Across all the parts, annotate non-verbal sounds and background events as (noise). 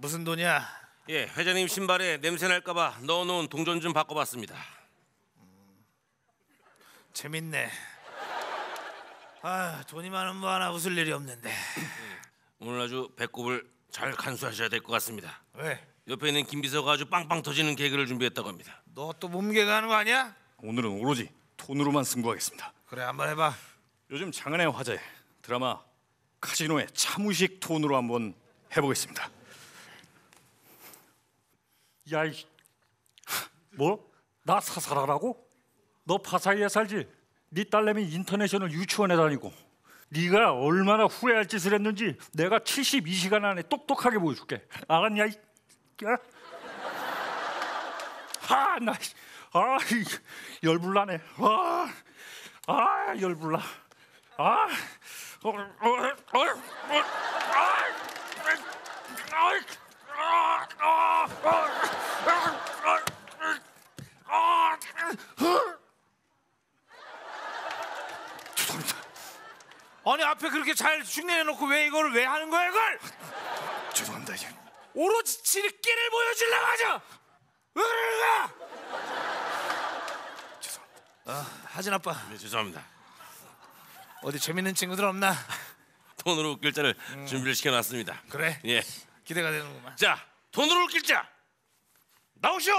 무슨 돈이야? 예, 회장님 신발에 냄새 날까 봐 넣어놓은 동전 좀 바꿔봤습니다. 재밌네. 아 돈이 많으면 뭐 하나 웃을 일이 없는데. 오늘 아주 배꼽을 잘 간수하셔야 될 것 같습니다. 왜? 옆에 있는 김 비서가 아주 빵빵 터지는 개그를 준비했다고 합니다. 너 또 몸개가 하는 거 아니야? 오늘은 오로지 톤으로만 승부하겠습니다. 그래 한번 해봐. 요즘 장안의 화제 드라마 카지노의 차무식 톤으로 한번 해보겠습니다. 야 이 뭐? 나 사살하라고? 너 파사이에 살지? 네 딸내미 인터내셔널 유치원에 다니고 네가 얼마나 후회할 짓을 했는지 내가 72시간 안에 똑똑하게 보여줄게 알았냐? 이 야. 하 나 아 이, 열불나네 아, 아 열불나 아 어, 어, 어, 어, 아, 아, 아, 아, 아, 아, 죄송합니다. 아니 앞에 그렇게 잘 흉내내놓고 왜 이거를 왜 하는 거야 이걸? 죄송합니다. 이제. 오로지 지리끼를 보여주려고 하죠. 왜 그러는 거야? 죄송합니다. 아 하진 아빠 네, 죄송합니다. 어디 재밌는 친구들 없나? 돈으로 웃길 자를 준비를 시켜놨습니다. 그래 예, 기대가 되는구만. 자 돈으로 웃길 자 나오시오.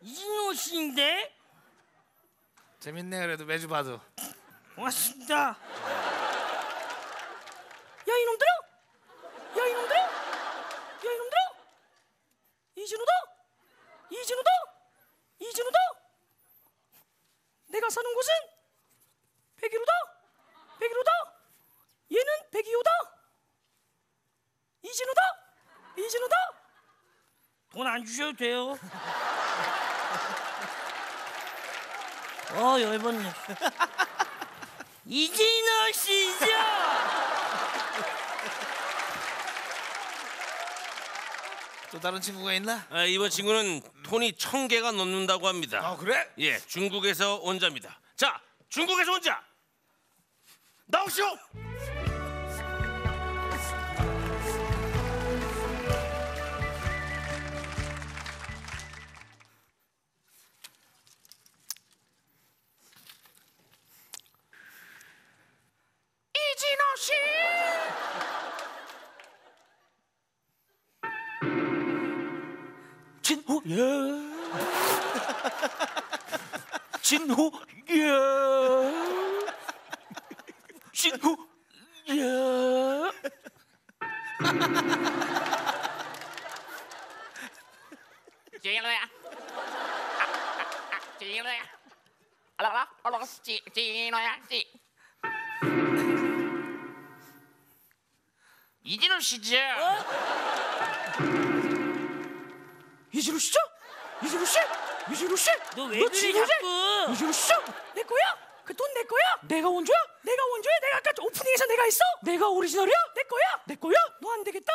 이진호 씨인데 재밌네 그래도 매주 봐도. 고맙습니다. 야 이놈들아! 야 이놈들아! 야 이놈들아! 이진호다! 이진호다! 이진호다! 내가 사는 곳은 백일호다! 백일호다! 얘는 백이호다! 이진호다! 이진호다! 돈 안 주셔도 돼요. 어 열받네. 이진호 씨죠? 또 다른 친구가 있나? 아, 이번 친구는 톤이 천 개가 넘는다고 합니다. 아 그래? 예, 중국에서 온 자입니다. 자, 중국에서 온 자. 나오시오. 진호 예. 진호 예. 진호 예. 진호야. 진호야. 알아 알아 지 진호야 지. 이진호 씨죠? 이진호 씨죠? 이진호 씨? 이진호 씨? 너 왜 그래, 진호지? 자꾸? 이진호 씨죠? 내 거야? 그 돈 내 거야? 내가 원조야? 내가 원조야? 내가 아까 오프닝에서 내가 했어? 내가 오리지널이야? 내 거야? 내 거야? 너 안 되겠다.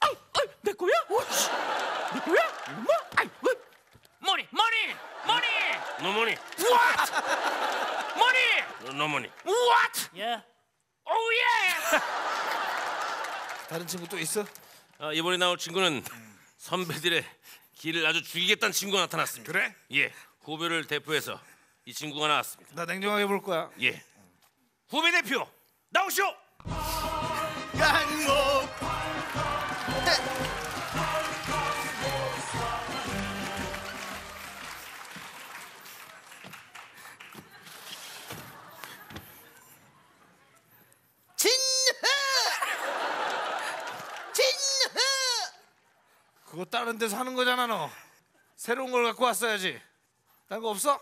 아이, 아이, 내 거야? 오씨, 내 거야? 엄마, 아이, 왜? 머리 머리 머리 노머니. what 머리 노머니. what 야, 오예 (laughs) 다른 친구 또 있어? 아, 이번에 나올 친구는 선배들의 길을 아주 죽이겠다는 친구가 나타났습니다. 그래? 예, 후배를 대표해서 이 친구가 나왔습니다. 나 냉정하게 볼 거야. 예, 후배 대표 나오시오. 그거 다른 데서 하는 거잖아 너. 새로운 걸 갖고 왔어야지. 딴 거 없어?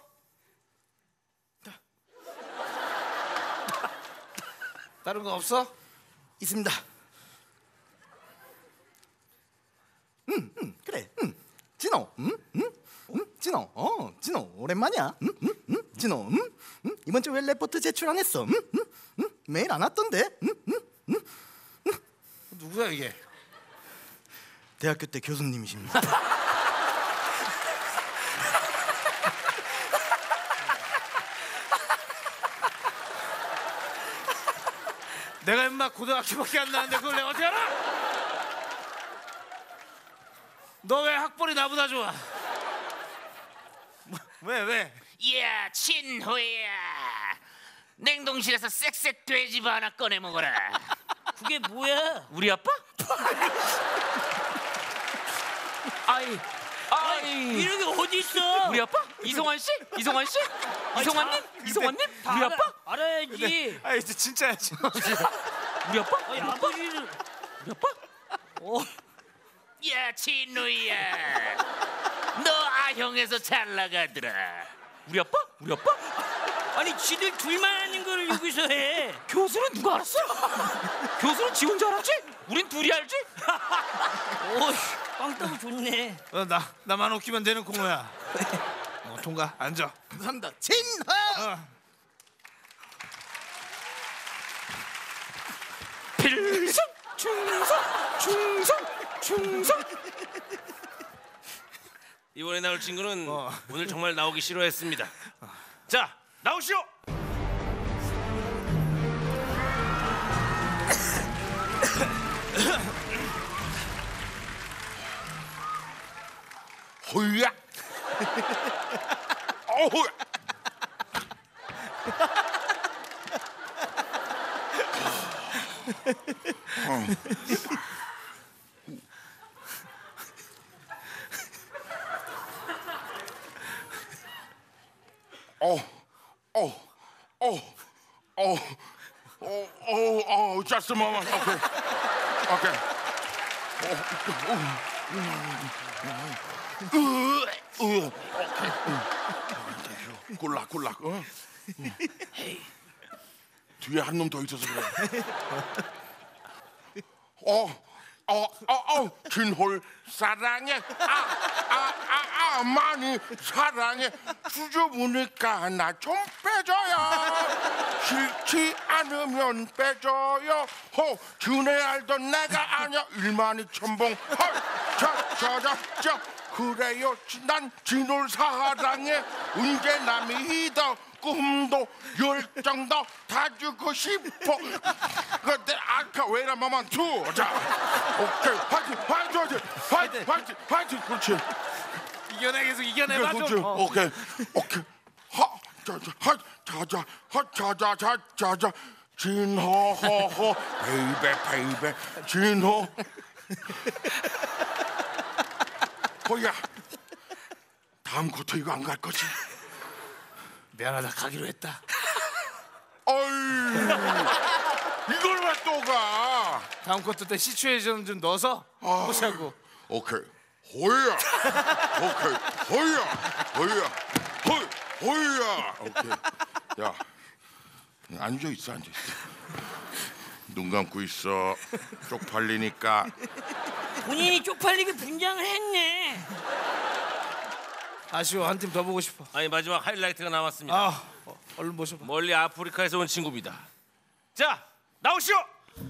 다른 거 없어? 있습니다. 음, 음 그래. 음, 진호. 음, 음, 음, 진호. 어, 진호 오랜만이야. 음, 음, 음, 진호. 음, 음, 이번 주왜 레포트 제출 안 했어? 음, 음, 음, 메일 안 왔던데. 음, 음, 누구야 이게? 대학교 때 교수님이십니다. (laughs) 내가 인마 고등학교밖에 안 나는데 그걸 내가 어떻게 알아? 너 왜 학벌이 나보다 좋아? 뭐, 왜 왜? 이야 친호야 냉동실에서 쌕쌕 돼지 바나 꺼내 먹어라 그게 뭐야? 우리 아빠? (laughs) 아이 아이 이런 게 어디 있어? 우리 아빠? 이송환 씨? 이송환 씨? 이송환님? 이송환님? 우리 아빠? 알아야지. 아 이제 진짜야 진짜. 우리 아빠? 아니 아버지를 우리 아빠? 야 친누야 너 아형에서 잘 나가더라 우리 아빠? 우리 아빠? 아니 지들 둘만 하는 거를 여기서 해. 교수는 누가 알았어? 교수는 지 혼자 알았지? 우린 둘이 알지? (laughs) 오이 빵떡이 좋네. 어, 나 나만 웃기면 되는 공로야. 어, 통과 앉아. 감사합니다. 진호. 어. 필승 충성 충성 충성 이번에 나올 친구는 어. 오늘 정말 나오기 싫어했습니다. 자 나오시오. 호야. 어후. 어, 어, 어, 어, 어, 어, 어, just a moment. Okay, okay. 으, 꼴락 꼴락 어? 뒤에 한 놈 더 있어서 그래 어, 어, 어, 어, 진홀 사랑해 아, 아, 아, 아, 많이 사랑해 수줍으니까 나 좀 빼줘요 싫지 않으면 빼줘요 호, 전에 알던 내가 아냐 일만이 첨봉 헐, 자, 자, 자, 자 그래요. 난 진홀 사랑해 언제나 믿어 꿈도 열정도 다 주고 싶어. 근데 아까 왜라 마만 투자 오케이. 화이팅 화이팅 화이팅 화이팅 화이팅. 화이팅 그렇지. 이겨내 계속 이겨내봐 그렇지. 좀. 어. 오케이 오케이. 하 자자 하 자자 하 자자 자 자자. 진호호호. 베이베 베이베. 진호 호야 다음 코트 이거 안 갈 거지? 미안하다 가기로 했다. 어이 이걸 왜 또 가? 다음 것도 때 시츄에이션 좀 넣어서 보자고. 오케이. 호야. 오케이. 호야. 호야. 호 호야. 오케이. 야 앉아 있어 앉아 있어. 눈 감고 있어. 쪽팔리니까 본인이 쪽팔리게 분장을 했네. 아쉬워 한 팀 더 보고 싶어. 아니 마지막 하이라이트가 남았습니다. 아 어, 얼른 모셔봐. 멀리 아프리카에서 온 친구입니다. 자 나오시오. (laughs)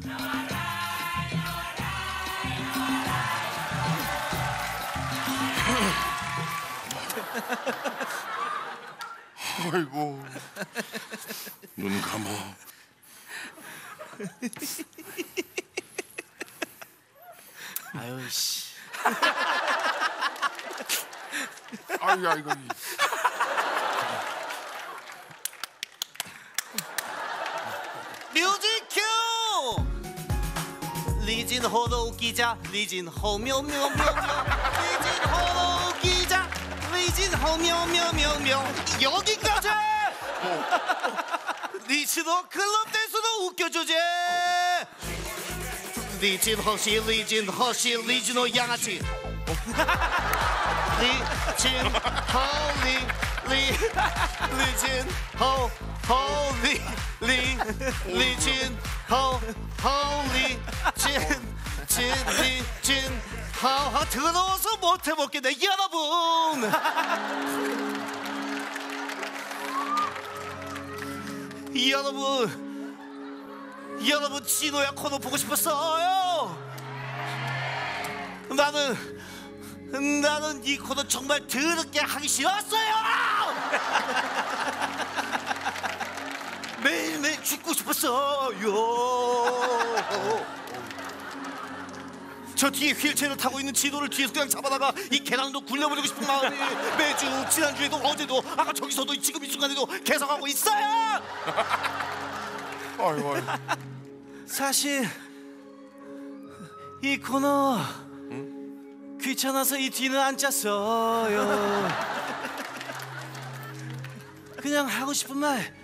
아이고 눈 감어 (laughs) 아유 씨. 아이야 이거 뮤직 큐! 리진 호로 웃기자 리진 호묘묘묘묘 리진 호로 웃기자 리진 호묘묘묘묘 여기까지! 리치도 클럽 댄스도 웃겨주지 리진 허시 리진 허시 리진호 양아치 리진 허리 리 리진 호 호리 리 리진 호 호리 진진 리진 허허 더러워서 못 해 먹겠네 여러분 여러분 여러분 진호야 코너 보고 싶었어요 나는 나는 이 코너 정말 더럽게 하기 싫었어요 매일매일 (laughs) 죽고 싶었어요. 저 뒤에 휠체어를 타고 있는 진호를 뒤에서 그냥 잡아다가 이 개랑도 굴려버리고 싶은 마음이 매주 지난주에도 어제도 아까 저기서도 지금 이 순간에도 계속하고 있어요. 아이고. 사실 이 코너 귀찮아서 이 뒤는 안 짰어요. 그냥 하고 싶은 말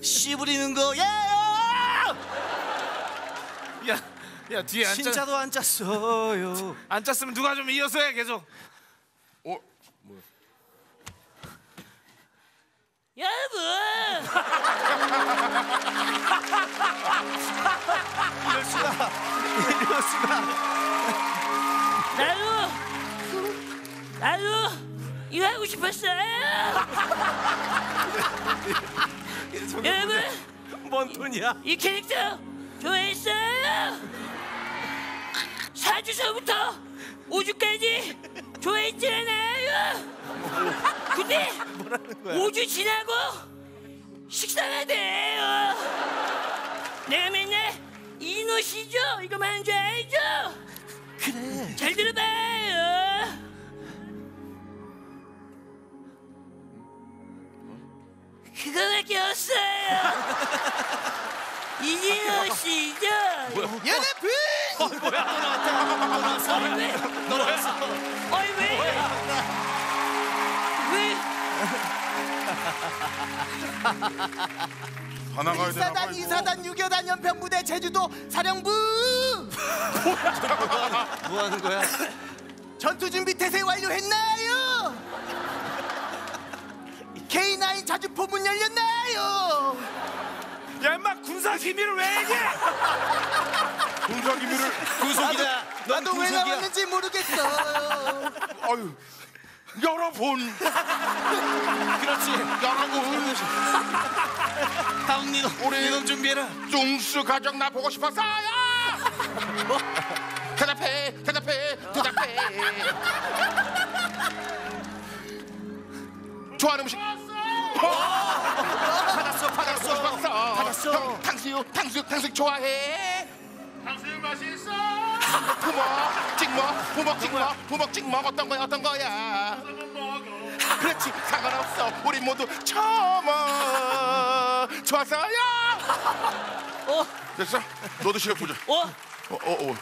씨부리는 거예요. 야, 야 뒤에 앉아. 진짜도 안 짰어요. 안 짰으면 누가 좀 이어서 해 계속. 어, 여러분 (laughs) 이럴 수가, 이럴 수가. 나도 나도 이거 하고 싶었어요? 여러분 뭔 돈이야? 이 캐릭터 좋아했어요? 4주서부터 5주까지 좋아했잖아요? 근데 5주 지나고 식사가 돼요. 내가 맨날 이노시죠? 이거만 하는 줄 알죠 그래. 잘 들어봐요 그거밖에 없어요 (laughs) 이진호 씨죠 연애분! 어이 왜? 어이 왜? 왜? (laughs) 다 나가야. 이사단 이거. 이사단 유교단 연평부대 제주도 사령부 (laughs) 뭐 하는 거야? 전투 준비 태세 완료했나요? K9 자주포 문 열렸나요? 야 임마 군사 기밀을 왜 얘기해? 군사 기밀을 구속이다. 나도 왜 나왔는지 모르겠어. 아유 여러분. (laughs) 그렇지. 여러분 다음 니놈 우리 니놈 준비해라. 뚱수 가족 나 보고 싶었어요 대답해 대답해 대답해. 좋아하는 음식. 받았어. 받았어. 받았어. 받았어. 형, 탕수육 탕수육 탕수육 좋아해. 탕수육 맛있어 부먹 찍먹 부먹 찍먹 부먹 찍먹 어떤 거야 어떤 거야? 그렇지 상관없어. 우리 모두 처먹 좋았어요? 어? 됐어? 너도 시력 보자. 어? 어, 어, 어.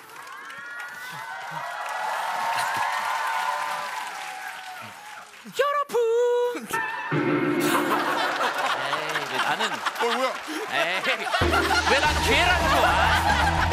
여러분! 에이, 나는 어 뭐야? 에이 왜난 걔라는 거야?